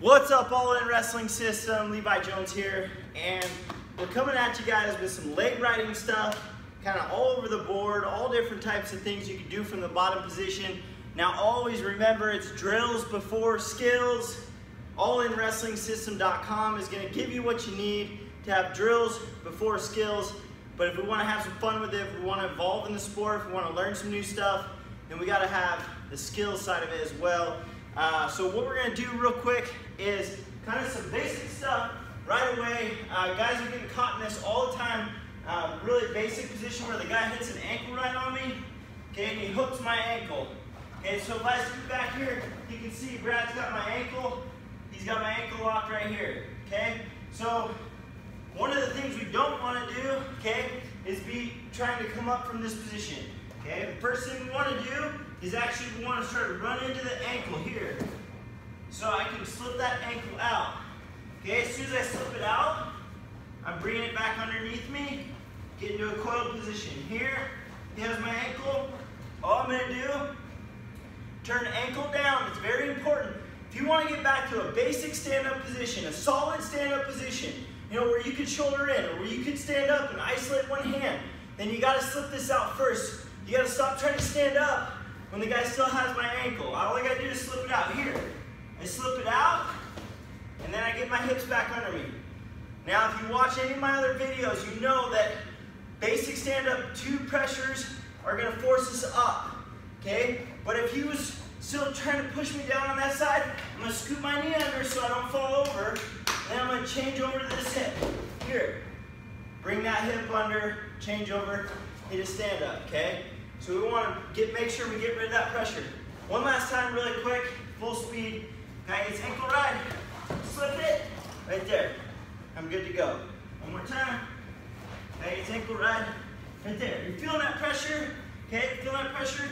What's up, All In Wrestling System? Levi Jones here, and we're coming at you guys with some leg riding stuff, kind of all over the board, all different types of things you can do from the bottom position. Now, always remember it's drills before skills. AllInWrestlingSystem.com is going to give you what you need to have drills before skills. But if we want to have some fun with it, if we want to evolve in the sport, if we want to learn some new stuff, then we got to have the skills side of it as well. Uh, so what we're going to do real quick is kind of some basic stuff right away. Uh, guys are getting caught in this all the time. Uh, really basic position where the guy hits an ankle ride on me, okay, and he hooks my ankle. Okay, so if I scoot back here, you can see Brad's got my ankle. He's got my ankle locked right here, okay? So one of the things we don't want to do, okay, is be trying to come up from this position. Okay, the first thing we want to do is actually we want to start to run into the ankle here. So I can slip that ankle out. Okay, as soon as I slip it out, I'm bringing it back underneath me, get into a coiled position. Here, he has my ankle. All I'm to do, turn ankle down. It's very important. If you want to get back to a basic stand-up position, a solid stand-up position, you know, where you can shoulder in or where you can stand up and isolate one hand, then you got to slip this out first. You got to stop trying to stand up when the guy still has my ankle. All I got to do is slip it out. Here, I slip it out, and then I get my hips back under me. Now, if you watch any of my other videos, you know that basic stand-up, two pressures are going to force us up, okay? But if he was still trying to push me down on that side, I'm going to scoop my knee under so I don't fall over, then I'm going to change over to this hip. Here, bring that hip under, change over, hit a stand-up, okay? So we want to get make sure we get rid of that pressure. One last time, really quick, full speed. Okay, it's ankle ride. Right there. I'm good to go. One more time. It's ankle ride, right there. You're feeling that pressure, okay? Feeling that pressure?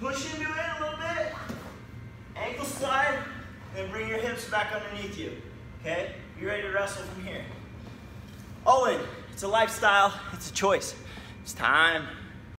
Push into it a little bit. Ankle slide, Then bring your hips back underneath you. Okay? You ready to wrestle from here? All in. It's a lifestyle. It's a choice. It's time